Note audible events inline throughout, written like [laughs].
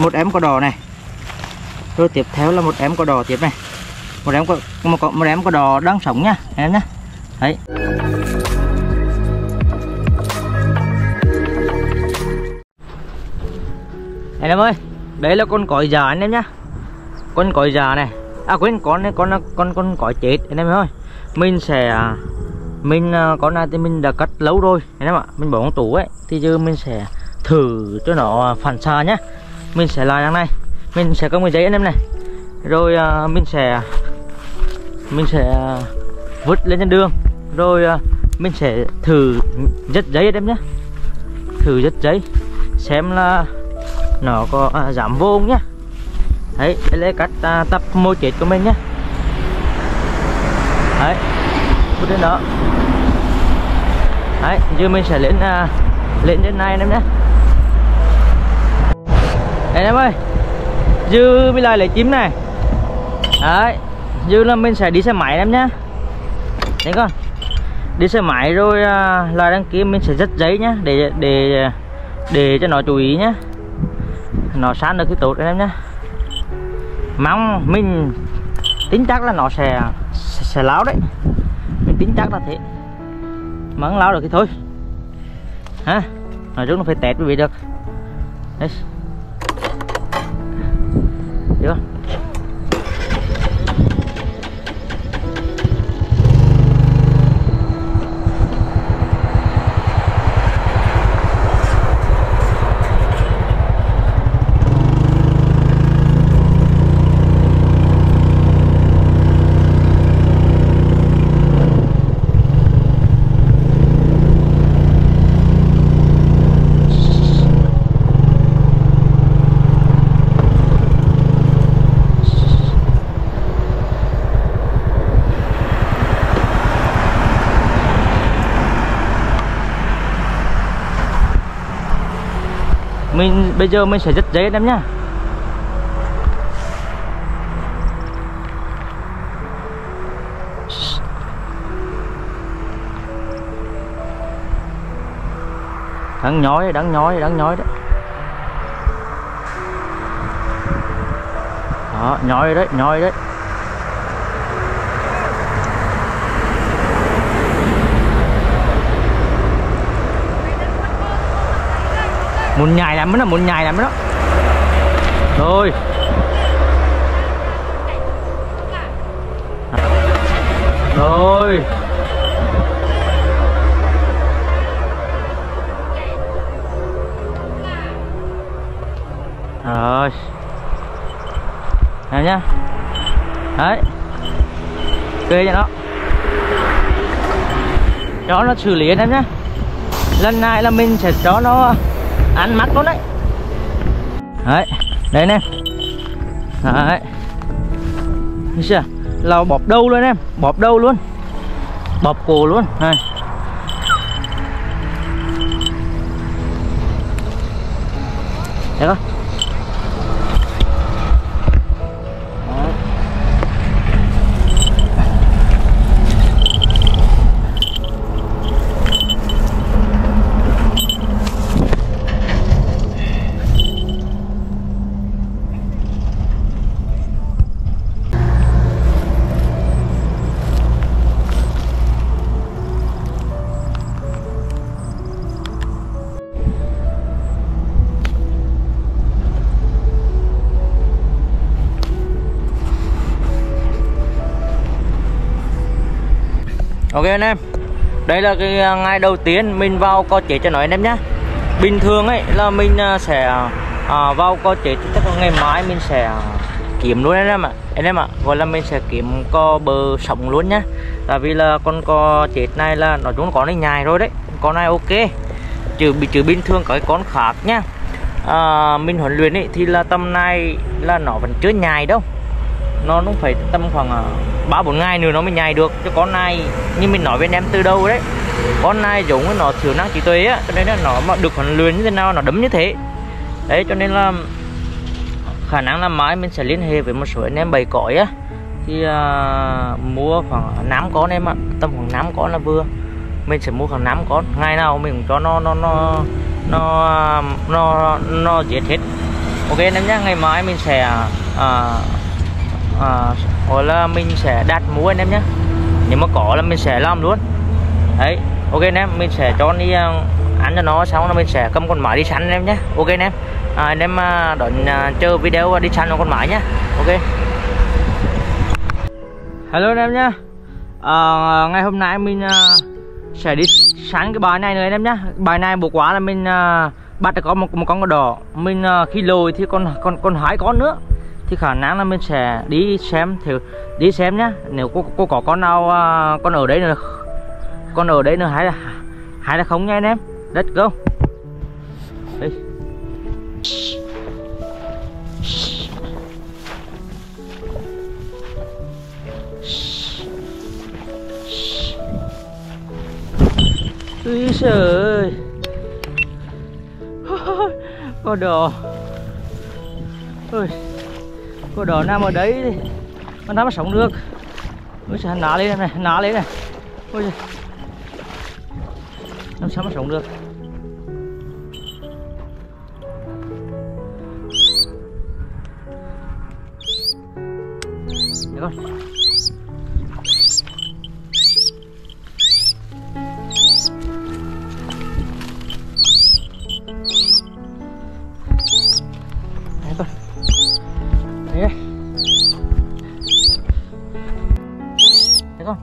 một em có đỏ này. Rồi tiếp theo là một em có đỏ tiếp này. Một em có một, một em có đỏ đang sống nha em nhá. Đấy. Anh em ơi đấy là con còi già anh em nhá. Con còi già này. À quên con này con con con còi chết anh em ơi. Mình sẽ à, mình à, con này thì mình đã cắt lâu rồi anh em ạ. Mình bỏ trong tủ ấy thì giờ mình sẽ thử cho nó à, phản xạ nhá mình sẽ lại đằng này. Mình sẽ có một giấy anh em này. Rồi uh, mình sẽ mình sẽ à, vứt lên trên đường. Rồi uh, mình sẽ thử dứt giấy anh em nhé. Thử dứt giấy xem là nó có à, giảm vô không nhá đấy đây là cách à, tập môi chết của mình nhé. Đấy vứt lên đó. Đấy giờ mình sẽ lên à, lên trên này anh em nhé đây em ơi dư mới lại lấy chim này. Đấy dư là mình sẽ đi xe máy em nhá. Đấy con đi xe máy rồi à, là đăng ký mình sẽ dắt giấy nhá để để để cho nó chú ý nhá. Nó sáng được cái tốt em nhá. Mong mình tính chắc là nó sẽ sẽ, sẽ láo đấy. Mình tính chắc là thế. Mắng láo được thì thôi. Ha nói chung là phải test mới bị được. Đấy được không mình, bây giờ mình sẽ dứt giấy em nhá. Đang nhói đang nhói đang nhói đấy. Đó, nhói đấy nhói đấy. Một nhài lắm đó một nhài mới đó. Rồi. Rồi. Rồi. Em nhá. Đấy. Kê cho nó. Cho nó xử lý em nhá. Lần này là mình sẽ cho nó ăn mắt luôn đấy. Đấy, đây nè đấy. Thấy chưa? Là bóp đâu luôn em? Bóp đâu luôn? Bóp cổ luôn. Này. Được không? Ok anh em. Đây là cái à, ngày đầu tiên mình vào co chế cho nói anh em nhé. Bình thường ấy là mình à, sẽ à, vào co chế chắc là ngày mai mình sẽ à, kiếm luôn anh em ạ. Anh em ạ gọi là mình sẽ kiếm co bờ sống luôn nhá tại vì là con co chết này là nói chung con này nhài rồi đấy. Con này ok. Trừ bị trừ bình thường có cái con khác nhá. À, mình huấn luyện ấy thì là tầm này là nó vẫn chưa nhài đâu. Nó cũng phải tầm khoảng ba bốn ngày nữa nó mới nhai được. Cho con này như mình nói với anh em từ đầu đấy con này giống với nó thiếu năng trí tuệ á cho nên là nó mà được huấn luyện như thế nào nó đấm như thế. Đấy cho nên là khả năng là mai mình sẽ liên hệ với một số anh em bày cõi á. Thì uh, mua khoảng 5 con em ạ tầm khoảng 5 con là vừa. Mình sẽ mua khoảng 5 con. Ngày nào mình cũng cho nó nó nó nó nó nó giết hết. Ok anh em nhé ngày mai mình sẽ à, à, à hoặc là mình sẽ đặt mua anh em nhé. Nếu mà có là mình sẽ làm luôn. Đấy ok anh em mình sẽ cho đi ờ, ăn cho nó xong là mình sẽ cầm con máy đi săn anh em nhé. Ok anh em. À, anh em ờ, đón ờ, chờ video đi săn con máy nhé. Ok. Hello anh em nhé. À, ngày hôm nay mình sẽ đi săn cái bài này nữa anh em nhé. Bài này bộ quá là mình bắt được có một, một con đỏ. Mình khi lồi thì còn còn còn hai con nữa thì khả năng là mình sẽ đi xem thì đi xem nhá. Nếu cô, cô có con nào uh, con ở đấy nữa con ở đấy nữa hay là hay là không nha anh em? Let's go. Đi Úi trời ơi. [laughs] Con đồ Ôi cô đỏ nằm ở đấy thì Con nằm sống được. Ôi trời ná lên này Ná lên này. Ôi trời Làm sao mà sống được? Đấy Đấy con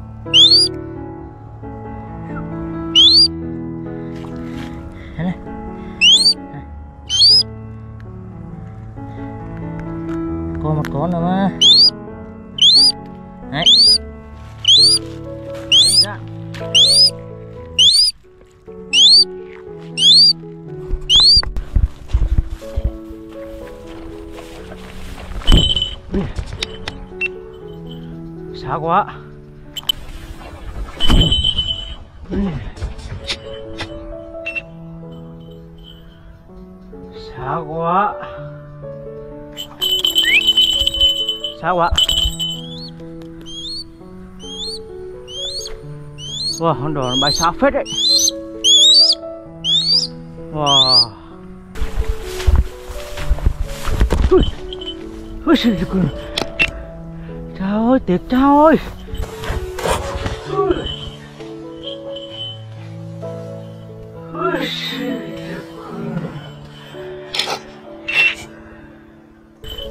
xa quá. Xa quá. Xa quá. Wow, con đồ nó bay xa phết đấy. Wow. Ui. Ui trời ơi Trời ơi, tiệt trao ơi.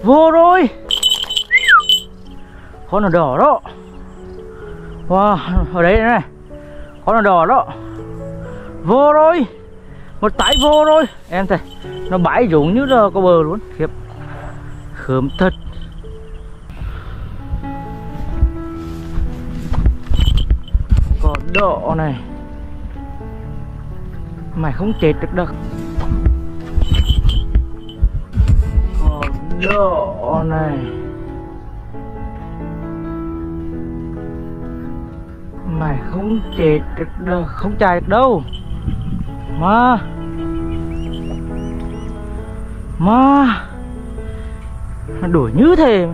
Vô rồi. Con nó đỏ đó. Wow, ở đây này. Con nó đỏ đó. Vô rồi. Một tay vô rồi. Em thấy Nó bãi rụng như là có bờ luôn. Khiếp. Khớm thật. Độ này. Mày không chết được đâu. Độ này. Mày không chết được đâu, Không chạy được đâu. Mà Mà đuổi như thế.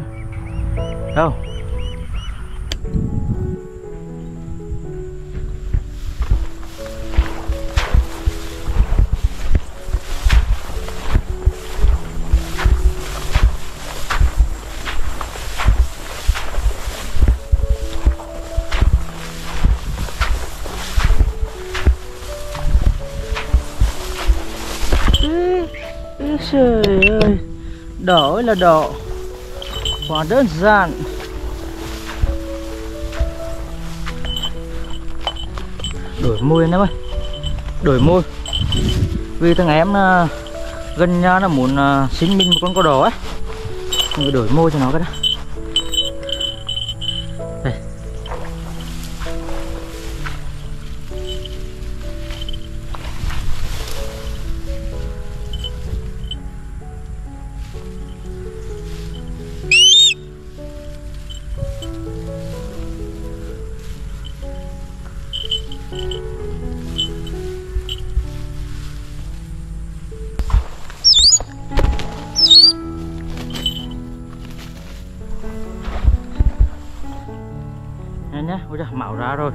Đâu? Là đỏ. Quá đơn giản. Đổi môi anh em ơi. Đổi môi. Vì thằng em à, gần nhà nó muốn à, sinh mình một con có đỏ ấy. Mình đổi môi cho nó cái đó ôi trời, mạo ra rồi.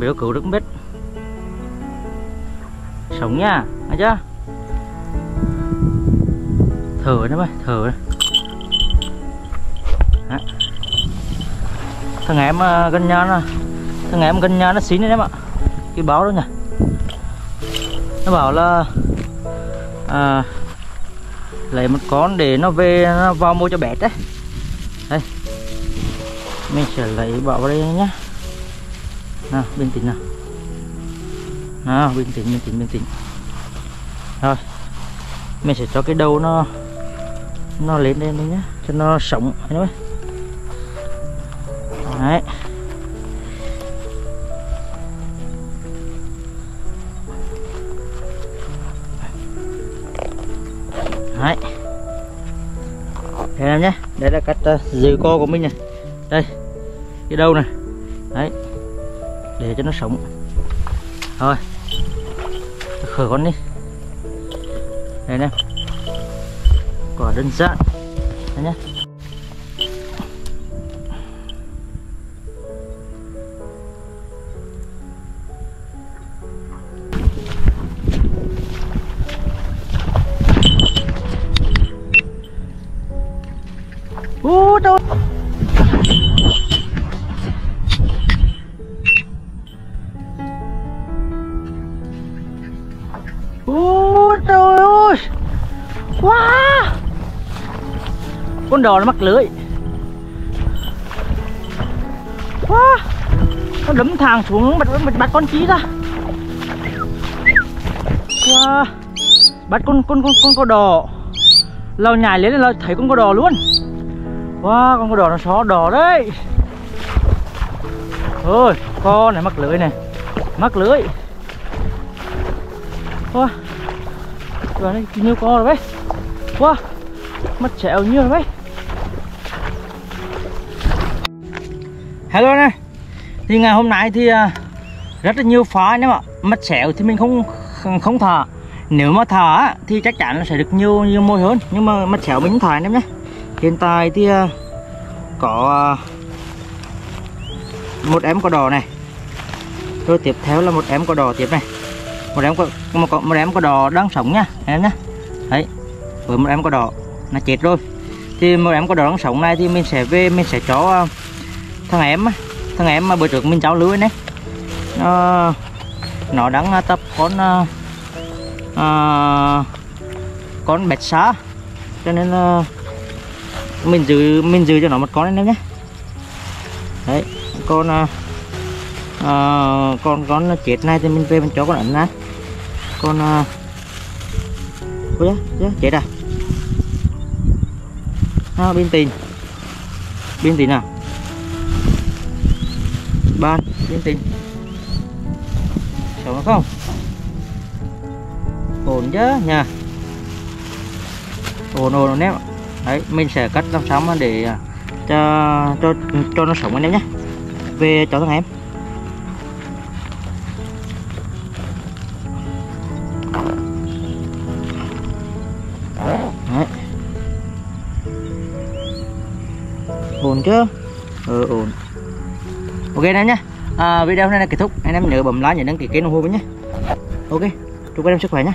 Biểu biết đứng cứu được Sống nha, nghe chưa? Thở nữa mày thở đó. thằng em ờ, gần nhà nó thằng em gần nhà nó xín đấy em ạ. Cái báo đó nhỉ. Nó bảo là à, lấy một con để nó về nó vào mua cho bé đấy mình sẽ lấy bỏ vào đây nhé, nào bình tĩnh nào. Nào bình tĩnh bình tĩnh bình tĩnh. Rồi mình sẽ cho cái đầu nó nó lên lên đây nhé, cho nó sống đấy đấy. Đấy. Đây em nhé đây là cách uh, giữ co của mình này. Đây cái đâu này? Đấy. Để cho nó sống. Thôi khởi con đi. Đây nè quả đơn giản. Đây nhé Ủa đâu Con đò nó mắc lưới. Quá, Nó đấm thang xuống bắt, bắt, bắt con chí ra. Quá Bắt con con con con con đò. Lao nhảy lên là thấy con có đò luôn. Wow, con có đò nó xó đò đấy. Ôi, con này mắc lưới này Mắc lưới. Wow Rồi đây, nhiều con rồi đấy. Wow Mất chẹo nhiều rồi đấy. Hello này Thì ngày hôm nay thì à, rất là nhiều phá nếu mà mất sẹo thì mình không không thả nếu mà thả thì chắc chắn là sẽ được nhiều nhiều môi hơn. Nhưng mà mất sẹo mình không thả em nhé. Hiện tại thì à, có à, một em có đỏ này. Rồi tiếp theo là một em có đỏ tiếp này. Một em có một, một em có đỏ đang sống nha em nhé. Đấy với một em có đỏ là chết rồi. Thì một em có đỏ đang sống này thì mình sẽ về mình sẽ cho thằng em thằng em mà bữa trước mình cháu lưới này nó nó đang à, tập con uh, con bẹt xá. Cho nên uh, mình giữ mình giữ cho nó một con anh em nhé đấy con uh, uh, con con chết này thì mình về mình cho con ẩn này con uh, ôi da, chết à. À, bên tiền bên tiền nào ban yên tình sống không? Ổn chứ nha ổn ổn ổn em đấy, mình sẽ cắt làm sao mà để à, cho cho cho nó sống anh em nhé về cho thằng em. Đấy. ổn chứ ừ ờ, ổn ok anh em nhé. À, video này là kết thúc. Anh em nhớ bấm like nhớ đăng ký kênh ủng hộ nhé. Ok chúc anh em sức khỏe nhé.